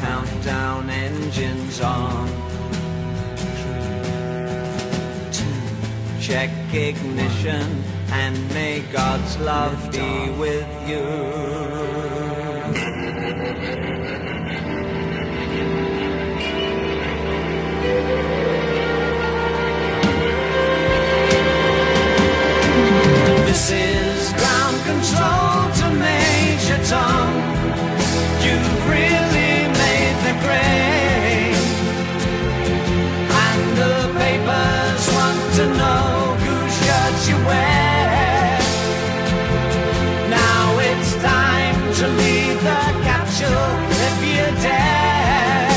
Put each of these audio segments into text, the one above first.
Countdown, engines on. Two. Check ignition and may God's love be with you. This is to leave the capsule if you dare.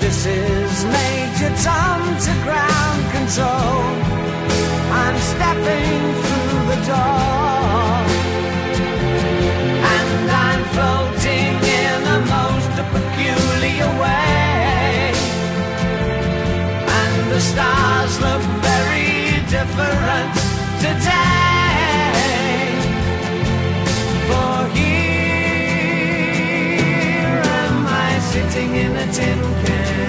This is Major Tom to ground control. I'm stepping through the door. And I'm floating in a most peculiar way. And the stars look very different today. the tin can.